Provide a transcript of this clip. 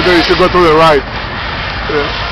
I know you should go to the right. Yeah.